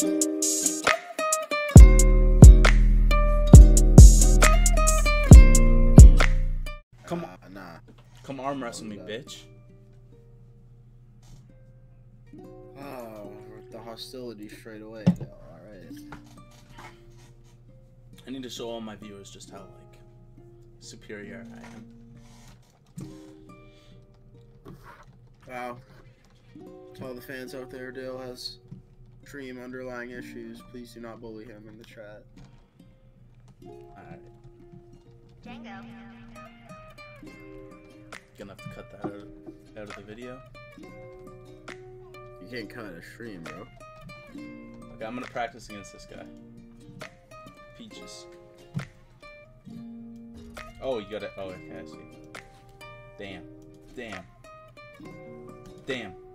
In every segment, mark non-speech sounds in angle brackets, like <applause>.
Come on. nah. Come arm wrestle me, bitch. Oh, the hostility straight away. Alright. I need to show all my viewers just how like superior I am. Wow. To all the fans out there, Dale has extreme underlying issues. Please do not bully him in the chat. Alright. Django. Gonna have to cut that out, out of the video. You can't cut a stream, bro. Okay, I'm gonna practice against this guy. Peaches. Oh, you got it. Oh, okay, I see. Damn. Damn. Damn. Damn.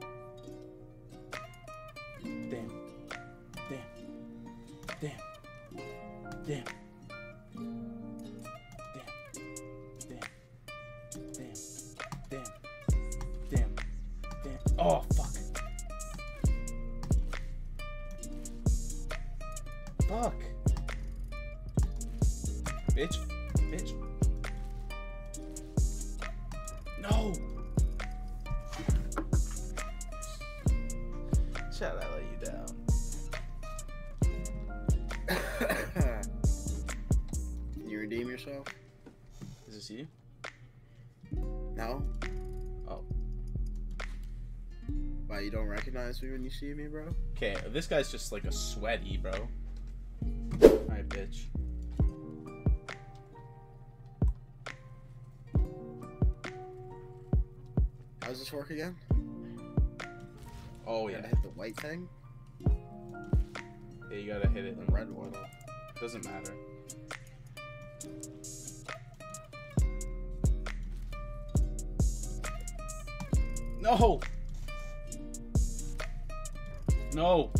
Damn. Damn. Damn. Damn. Damn. Damn. Oh, fuck. Fuck. Bitch. Bitch. No. Shout I yourself? Is this you? No? Oh. Why, you don't recognize me when you see me, bro? Okay, this guy's just like a sweaty, bro. Alright, bitch. How does this work again? Oh, yeah. gotta hit the white thing? Yeah, you gotta hit it. The red one. Doesn't matter. No! No!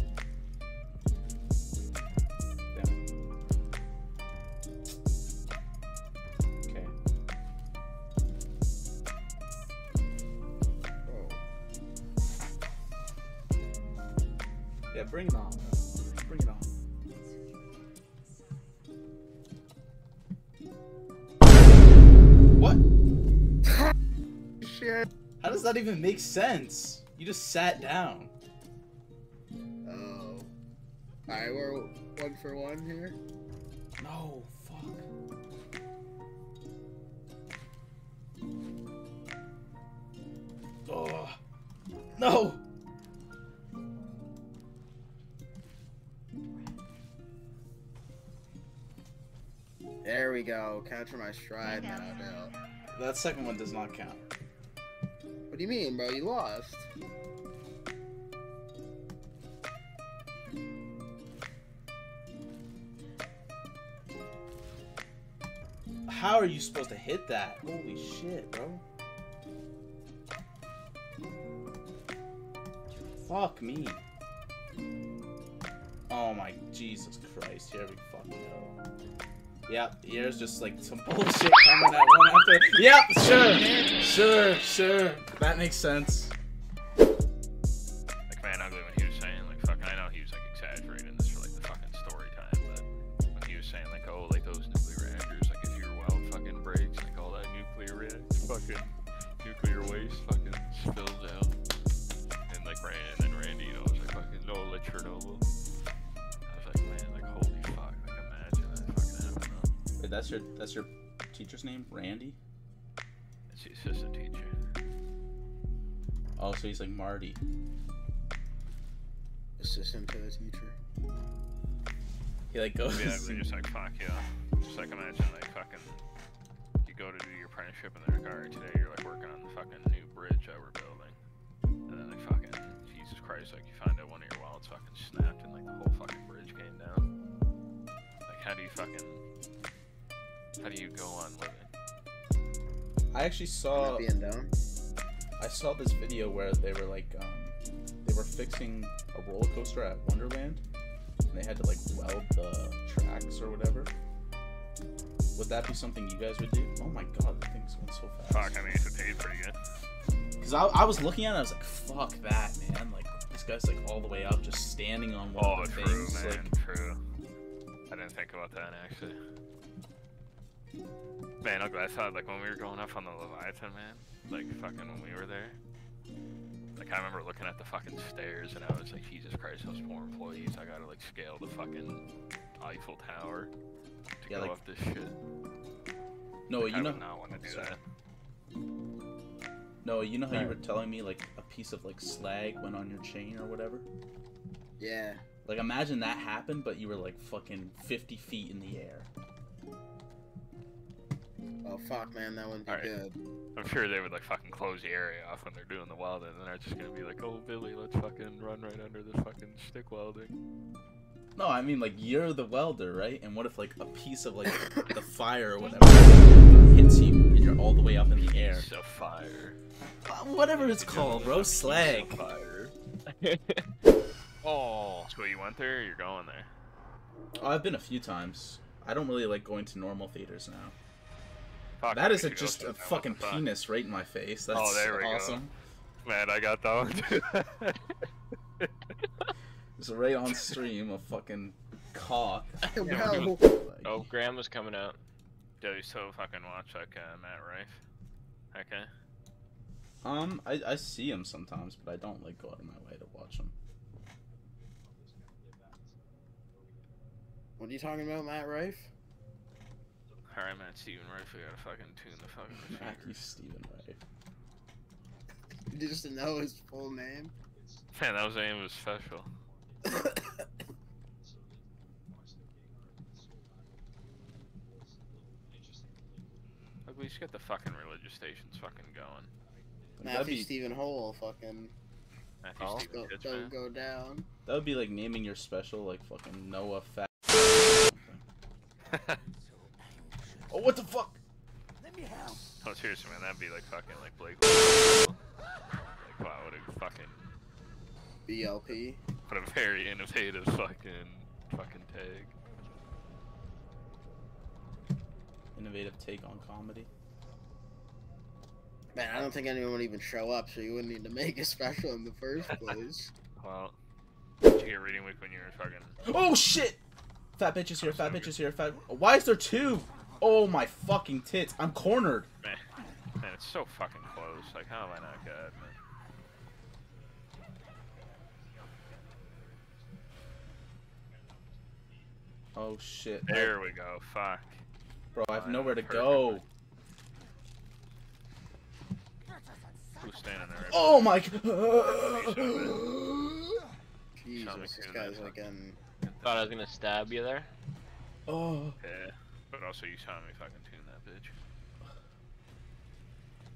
That even make sense? You just sat down. Oh. Alright, we're one for one here. No, fuck. Oh. No! There we go. Capture my stride now, Dale. That second one does not count. What do you mean, bro? You lost. How are you supposed to hit that? Holy shit, bro. Fuck me. Oh my Jesus Christ, here we fucking go. Yep, here's just like some <laughs> bullshit coming at one after. Yep, sure, sure, sure. That makes sense. Like man ugly when he was saying like fucking I know he was like exaggerating this for like the fucking story time, but when he was saying like oh like those nuclear reactors like if your well fucking breaks like all that nuclear react fucking nuclear waste fucking spills out and like Rand and then Randy you know was like fucking no like Chernobyl. I was like man like holy fuck like imagine that fucking happening. Wait, that's your that's your teacher's name, Randy? Oh, so he's like Marty. Assistant to the teacher. He like goes. Yeah, we're just like fuck yeah. Just like imagine like fucking you go to do your apprenticeship and they're like, alright, today you're like working on the fucking new bridge that we're building. And then like fucking Jesus Christ, like you find out one of your wallets fucking snapped and like the whole fucking bridge came down. Like how do you fucking how do you go on living? I actually Not saw being down. I saw this video where they were like um, they were fixing a roller coaster at Wonderland, and they had to like weld the tracks or whatever. Would that be something you guys would do? Oh my god, that thing's going so fast. Fuck, I mean if it paid pretty good. Because I, I was looking at it, I was like, fuck that, man. Like, this guy's like all the way up, just standing on one Oh, of the true, things. man. Like, True. I didn't think about that actually. Man, I'm glad I thought like when we were going up on the Leviathan, man. Like fucking when we were there. Like I remember looking at the fucking stairs and I was like, Jesus Christ, those poor employees. I gotta like scale the fucking Eiffel Tower to Yeah, go like- up this shit. no, Like, you I know, would not want to do Sorry. that. no, you know how you were telling me like a piece of like slag went on your chain or whatever. Yeah. Like imagine that happened, but you were like fucking 50 feet in the air. Oh fuck, man, that wouldn't be Alright. good. I'm sure they would like fucking close the area off when they're doing the welding, and they're just gonna be like, "Oh, Billy, let's fucking run right under this fucking stick welding." No, I mean like you're the welder, right? And what if like a piece of like the <laughs> fire or whatever hits you and you're all the way up in the air? Piece of fire. Uh, Whatever it's called, bro. Piece of Slag. Fire. <laughs> Oh, So you went there? Or you're going there? Oh, I've been a few times. I don't really like going to normal theaters now. Fuck, That we is a, just a it now, what fucking the fuck? penis right in my face. That's Oh, there we go. awesome. Man, I got that one. <laughs> It's right on stream, a fucking cock. <laughs> no. <laughs> oh, Graham was coming out. Do you still fucking watch like uh, Matt Rife? Okay. Um, I, I see him sometimes, but I don't like go out of my way to watch him. What are you talking about, Matt Rife? Alright, Matt Steven Rife, we gotta fucking tune the fucking <laughs> Matthew receiver. Steven right? Just to know his full name. Man, that was the name of his special. <coughs> Look, we should get the fucking religious stations fucking going. That'd Matthew be Stephen Hole, fucking Matthew Oh. Stephen don't, don't man. go down. that would be like naming your special like fucking Noah Fat. <laughs> <laughs> What the fuck? Let me help. Oh, seriously, man, that'd be like fucking like Blake. Like, wow, what a fucking, BLP. what a very innovative fucking, fucking tag. Innovative take on comedy. Man, I don't think anyone would even show up, so you wouldn't need to make a special in the first <laughs> place. Well, did you get reading week when you were fucking? Oh shit! Fat bitches here, fat bitches here, fat. Why is there two? Oh my fucking tits! I'm cornered. Man, man, it's so fucking close. Like, how am I not good, man? Oh shit. There we go. Fuck. Bro, I have nowhere to go. Who's standing there? Oh my. god. Jesus, this guy's that like in. Thought I was gonna stab you there. oh. Yeah. But also, you saw me fucking tune that bitch.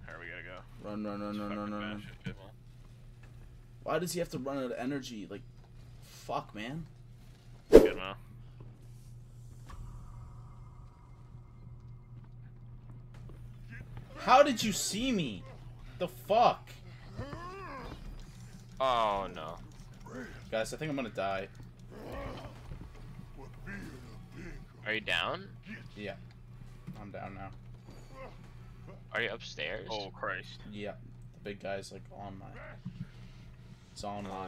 Alright, we gotta go. Run, run, run, Let's run, run, run, run. bash this shit, man. Why does he have to run out of energy? Like, fuck, man. Good, Mo. How did you see me? The fuck? Oh no. Guys, I think I'm gonna die. Are you down? Yeah. I'm down now. Are you upstairs? Oh, Christ. Yeah. The big guy's like on my. It's on my.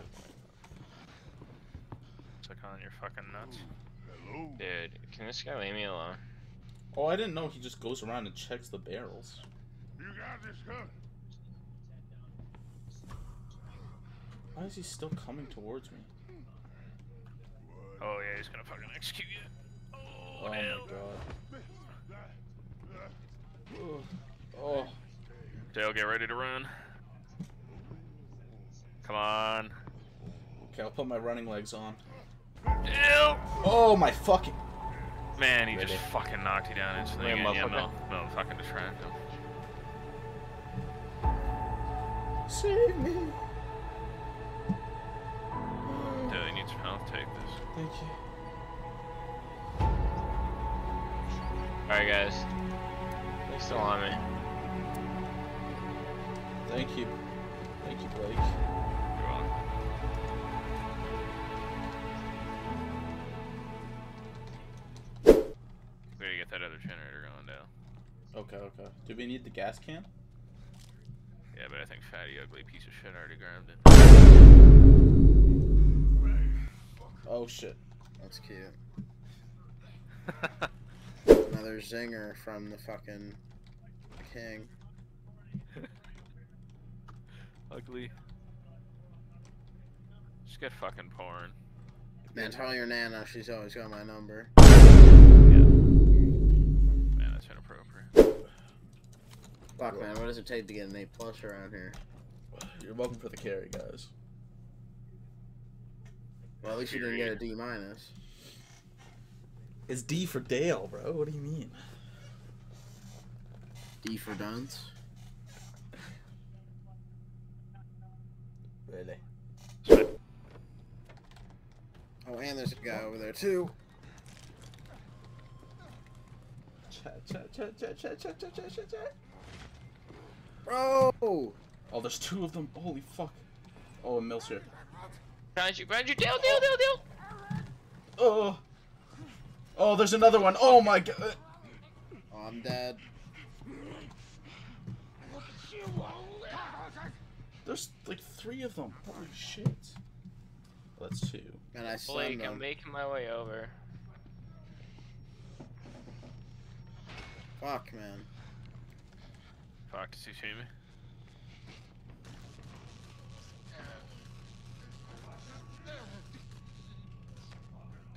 It's like on your fucking nuts. Dude, can this guy leave me alone? Oh, I didn't know he just goes around and checks the barrels. You got this gun. Why is he still coming towards me? Hmm. Oh, yeah, he's gonna fucking execute you. Oh, Oh my god. <sighs> Oh. Dale, get ready to run. Come on. Okay, I'll put my running legs on. Dale! Oh my fucking. Man, he Ready. just fucking knocked you down instantly. Wait, again. Yeah, motherfucker. no, no, fucking distract him. Save me. Dale, you need some help. Take this. Thank you. Alright guys. They're still on me. Thank you. Thank you, Blake. You're welcome. We gotta get that other generator going, Dale. Okay, okay. Do we need the gas can? Yeah, but I think fatty ugly piece of shit already grabbed it. Oh shit. That's cute. <laughs> Another zinger from the fucking king. <laughs> ugly. Just get fucking porn. Man, tell your nana she's always got my number. Yeah. Man, that's inappropriate. Fuck, man, what does it take to get an A plus around here? You're welcome for the carry, guys. Well, at least you didn't get a D minus. It's D for Dale, bro. What do you mean? D for dunce. Really? Oh, and there's a guy over there too. Chat, chat, chat, chat, chat, chat, chat, chat, chat, chat. Bro! Oh, there's two of them. Holy fuck. Oh, a Mills here. Behind you, behind you, Dale, Dale, Dale, Dale. Oh. oh, oh. Oh, there's another one. Oh my god. Oh, uh. I'm dead. There's like three of them. Holy shit. Well, that's two. Man, I stunned Blake, I'm making my way over. Fuck, man. Fuck, does he see me?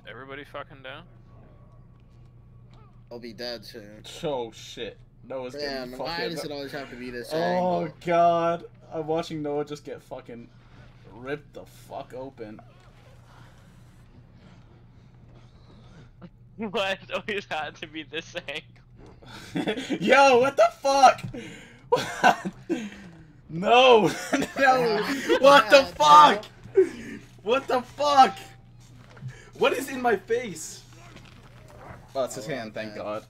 Everybody fucking down? I'll be dead soon. Oh shit. Noah's Man, getting why does it always have to be this Oh angle? god. I'm watching Noah just get fucking ripped the fuck open. <laughs> Why it always had to be this <laughs> angle? Yo, what the fuck? What? <laughs> No, no. What the fuck? What the fuck? What is in my face? Oh, it's his Oh, hand, thank man. God.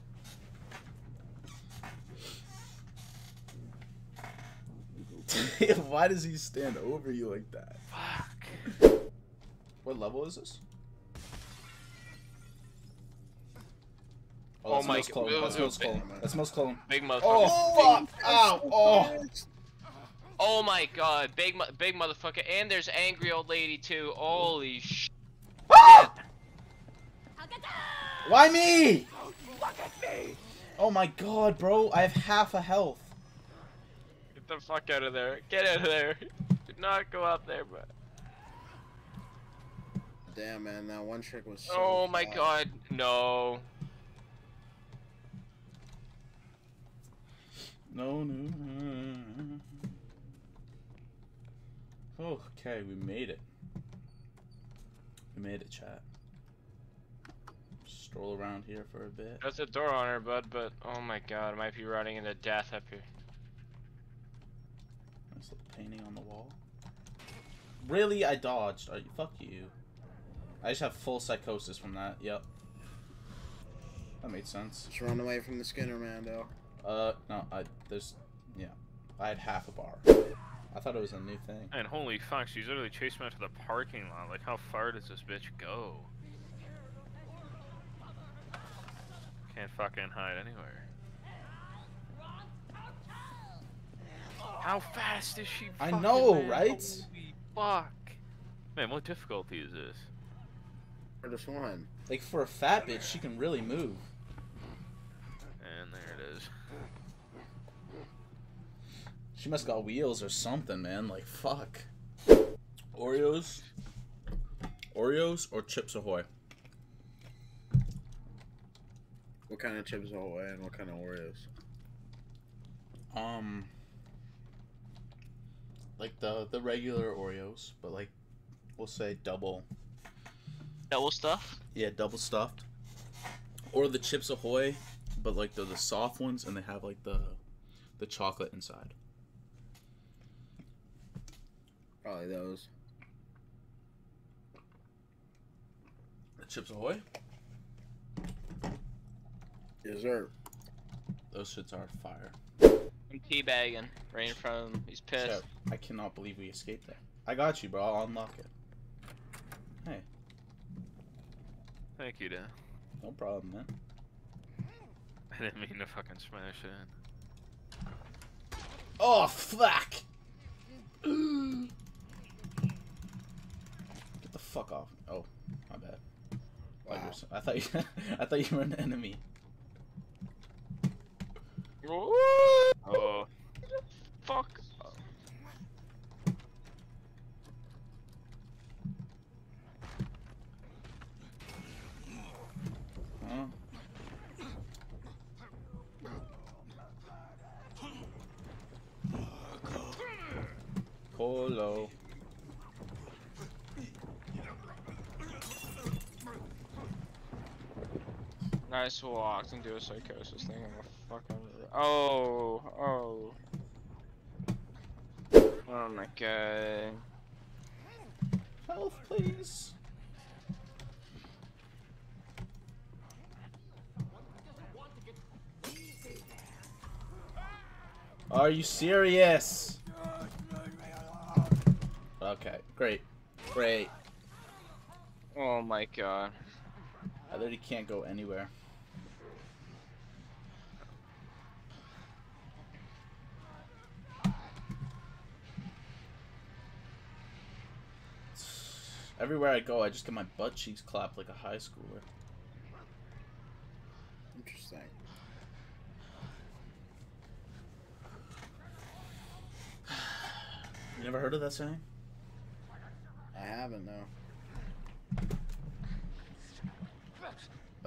<laughs> Why does he stand over you like that? Fuck. What level is this? Oh that's my. God. That's most clone. That's most clone. Big motherfucker. Oh fuck! Ow! Oh! Oh my god, big mo- big motherfucker, and there's angry old lady too. Holy sh! Ah! Why me? Oh my god, bro! I have half a health. Get the fuck out of there! Get out of there! Do not go out there, bro. Damn, man, that one trick was so Oh my fast. god, no. No, no. Okay, we made it. We made it, chat. Stroll around here for a bit. That's a door on her, bud, but oh my god, I might be running into death up here. Nice little painting on the wall. Really? I dodged. Are you, fuck you. I just have full psychosis from that. Yep. That made sense. Just run away from the Skinner man, though. Uh, no, I, there's, yeah. I had half a bar. I thought it was a new thing. And holy fuck, she's literally chased me out to the parking lot. Like, how far does this bitch go? Can't fucking hide anywhere. How fast is she? I know, man? right? Holy fuck. Man, what difficulty is this? For this one. Like, for a fat bitch, she can really move. And there it is. She must got wheels or something, man. Like, fuck. Oreos? Oreos or Chips Ahoy? What kind of chips Ahoy and what kind of Oreos? Um, like the the regular Oreos, but like, we'll say double. Double stuff? Yeah, double stuffed. Or the Chips Ahoy, but like they're the soft ones and they have like the the chocolate inside. Probably those. The Chips Ahoy? Dessert. Those shits are fire. I'm teabagging right in front of him. He's pissed. Chat, I cannot believe we escaped that. I got you, bro. I'll unlock it. Hey, Thank you, Dan. no problem, man. I didn't mean to fucking smash it. Oh, fuck! Get the fuck off. Oh, my bad. Thought you were s- I thought <laughs> you, I thought you were an enemy. Oh, Fuck. Huh? Colo. Nice walked into a psychosis thing. I'm a fucking. Oh, oh. Oh my god. Health, please. Are you serious? Okay, great. Great. Oh my god. I literally can't go anywhere. Everywhere I go, I just get my butt cheeks clapped like a high schooler. Interesting. You never heard of that saying? I haven't though.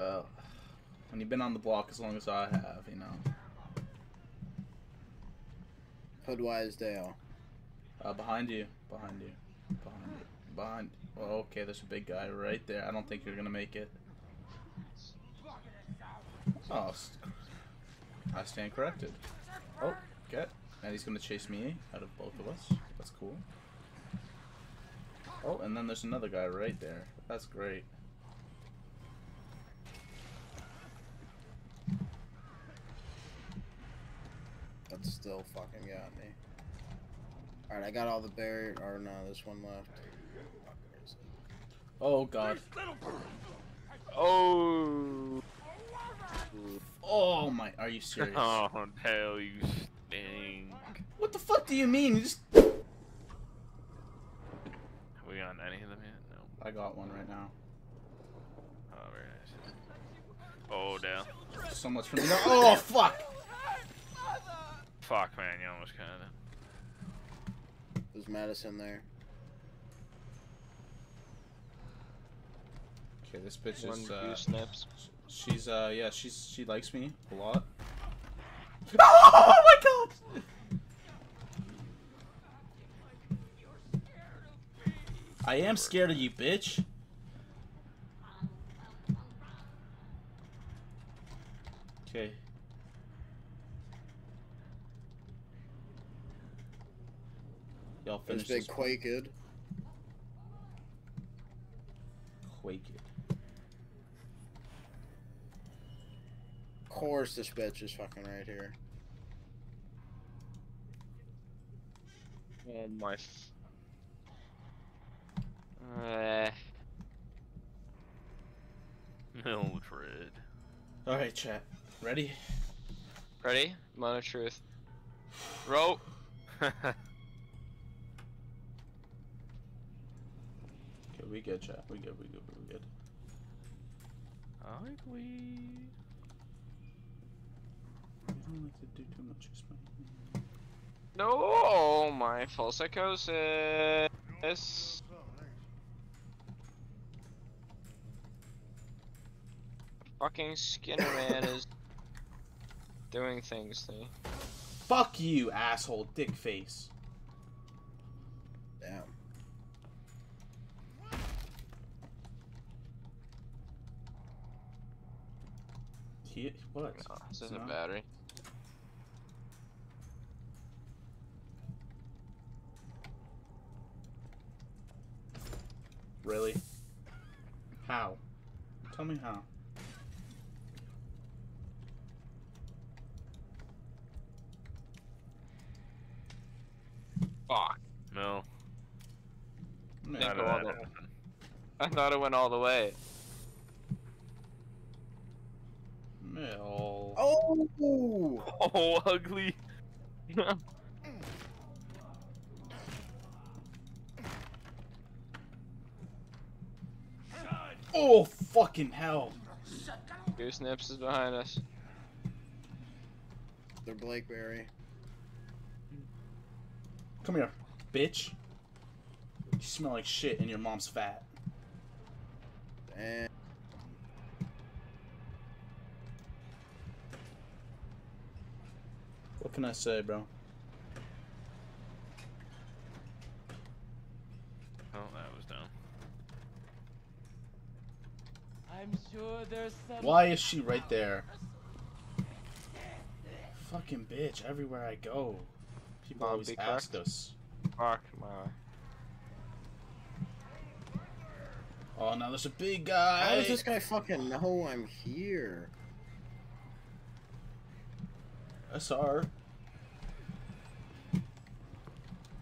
Uh, when you've been on the block as long as I have, you know. Hoodwise Dale. Uh, behind you, behind you, behind you, behind. Well, okay, there's a big guy right there. I don't think you're gonna make it. Oh, I stand corrected. Oh, okay. And he's gonna chase me out of both of us. That's cool. Oh, and then there's another guy right there. That's great. That's still fucking got me. Alright, I got all the barrier. Or no, there's one left. Oh god. Oh. Oh my. Are you serious? <laughs> oh hell, you stink. What the fuck do you mean? You just. Are we on any of them yet? No. I got one right now. Oh, very nice. Oh, down. So much for me. Oh fuck. Fuck, man, you almost kinda. There's Madison there. Okay, this bitch One is uh, goose nips. she's uh yeah, she's she likes me a lot. <laughs> Oh my god! I am scared of you, bitch. Okay. Y'all There's finish big this Quaked. quake it. Of course, this bitch is fucking right here. Oh my. Uh, Mildred. Alright, chat. Ready? ready? Moment of truth. Rope. <laughs> Okay, we good, chat. We good, we good, we good. Aren't we? We don't like to do too much explaining. No, oh my full psychosis. Fucking Skinner man is doing things to me. Fuck you, asshole, dick face. Damn. He what? No, this It's is a not- battery. Really? How? Tell me how. Fuck. No. Man, Yeah, None of that I thought it went all the way. Mel. Oh! <laughs> Oh, ugly. <laughs> Oh, fucking hell. Goose Nips is behind us. They're Blakeberry. Come here, bitch. You smell like shit and your mom's fat. And What can I say, bro? Oh, that was down. I'm sure there's some. Why is she right there? Fucking bitch, everywhere I go. People Mom, always ask correct. us. Fuck my. Oh, now there's a big guy. how guy. does this guy fucking know I'm here? SR.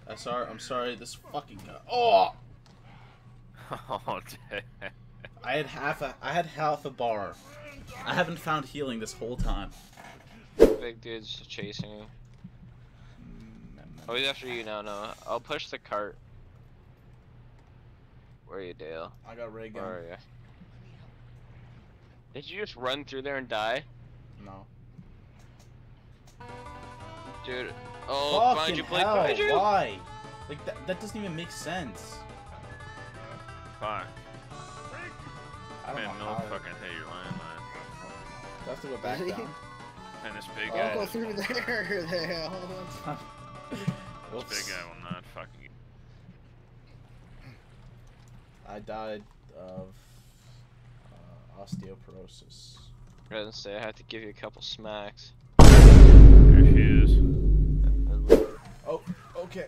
SR, I'm sorry, this fucking guy. Oh! <laughs> Oh, damn. I had half a I had half a bar. I haven't found healing this whole time. Big dude's chasing you. Oh, he's after you now. No, I'll push the cart. Where are you, Dale? I got ray Where are you? Did you just run through there and die, No. dude? Oh, behind Fucking you, Blake! hell, why? Like that, that doesn't even make sense. Fuck. I don't Man, know no how. fucking hit your landmine. Do I have to go back Really? down? And this big I'll guy, go <laughs> this through there. Dale. Whoops. big guy will not fucking. I died of uh, osteoporosis. I didn't say I had to give you a couple smacks. There she is. Oh, okay.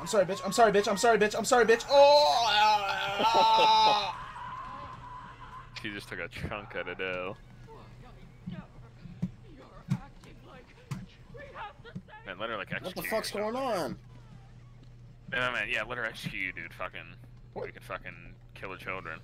I'm sorry, bitch. I'm sorry, bitch. I'm sorry, bitch. I'm sorry, bitch. Oh! Ah, ah, ah. She just took a chunk out of Dale. Man, let her like execute. What the fuck's going on? Yeah, man, yeah, let her execute you, dude. Fucking, What? we can fucking kill the children.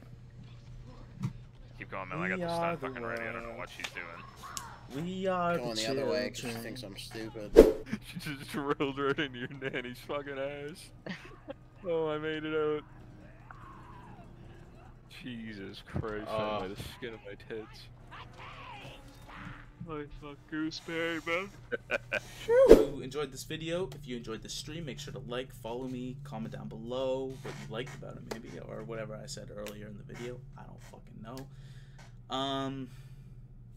Keep going, man. I got this the are stun the fucking ready. I don't know what she's doing. we are Going the other way 'cause she thinks I'm stupid. <laughs> she just drilled right into your nanny's fucking ass. <laughs> oh, I made it out. Jesus Christ, Uh. uh, the skin of my tits. I fuck gooseberry, man. <laughs> If you enjoyed this video, if you enjoyed this stream, make sure to like, follow me, comment down below what you liked about it, maybe, or whatever I said earlier in the video. I don't fucking know. Um,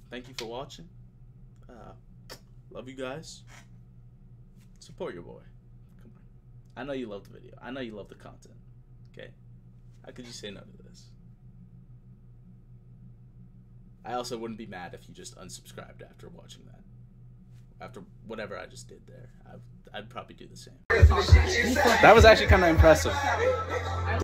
thank you for watching. Uh, love you guys. Support your boy. Come on. I know you love the video. I know you love the content. Okay. How could you say no to this? I also wouldn't be mad if you just unsubscribed after watching that after whatever I just did there. I, I'd probably do the same. That was actually kind of impressive.